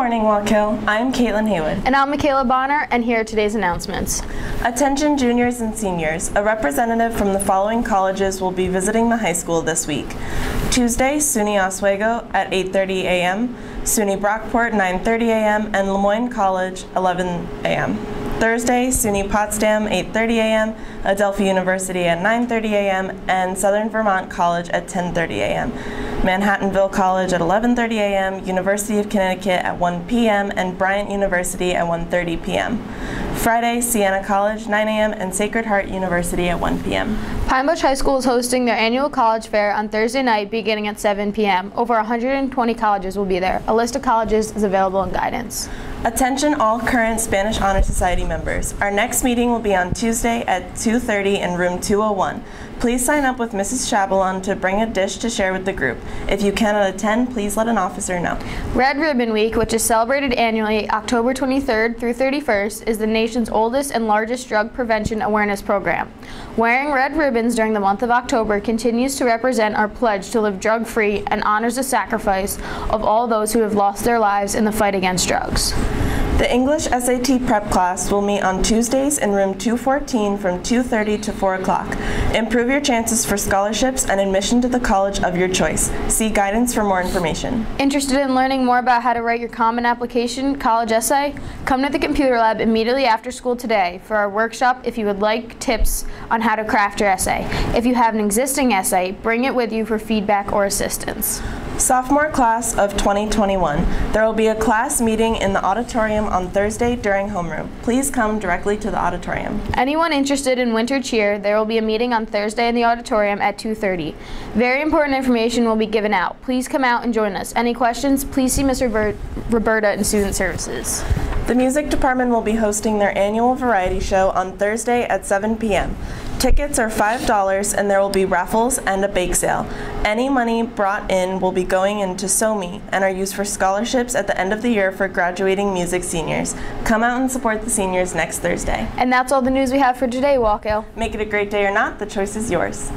morning, Wallkill. I'm Caitlin Haywood. And I'm Michaela Bonner, and here are today's announcements. Attention juniors and seniors. A representative from the following colleges will be visiting the high school this week. Tuesday, SUNY Oswego at 8:30 a.m., SUNY Brockport 9:30 a.m., and Le Moyne College 11 a.m. Thursday, SUNY Potsdam 8:30 a.m., Adelphi University at 9:30 a.m., and Southern Vermont College at 10:30 a.m. Manhattanville College at 11:30 a.m., University of Connecticut at 1 p.m., and Bryant University at 1:30 p.m. Friday, Siena College 9 a.m. and Sacred Heart University at 1 p.m. Pine Bush High School is hosting their annual college fair on Thursday night beginning at 7 p.m. Over 120 colleges will be there. A list of colleges is available in guidance. Attention all current Spanish Honor Society members. Our next meeting will be on Tuesday at 2:30 in room 201. Please sign up with Mrs. Chabalon to bring a dish to share with the group. If you cannot attend, please let an officer know. Red Ribbon Week, which is celebrated annually October 23rd through 31st, is the nation's oldest and largest drug prevention awareness program. Wearing red ribbons during the month of October continues to represent our pledge to live drug free and honors the sacrifice of all those who have lost their lives in the fight against drugs. The English SAT prep class will meet on Tuesdays in room 214 from 2:30 to 4 o'clock. Improve your chances for scholarships and admission to the college of your choice. See guidance for more information. Interested in learning more about how to write your Common Application college essay? Come to the computer lab immediately after school today for our workshop if you would like tips on how to craft your essay. If you have an existing essay, bring it with you for feedback or assistance. Sophomore class of 2021. There will be a class meeting in the auditorium on Thursday during homeroom. Please come directly to the auditorium. Anyone interested in winter cheer, there will be a meeting on Thursday in the auditorium at 2:30. Very important information will be given out. Please come out and join us. Any questions, please see Ms. Robert- Roberta in Student Services. The music department will be hosting their annual variety show on Thursday at 7 p.m. Tickets are $5 and there will be raffles and a bake sale. Any money brought in will be going into SOMI and are used for scholarships at the end of the year for graduating music seniors. Come out and support the seniors next Thursday. And that's all the news we have for today, Walko. Make it a great day or not, the choice is yours.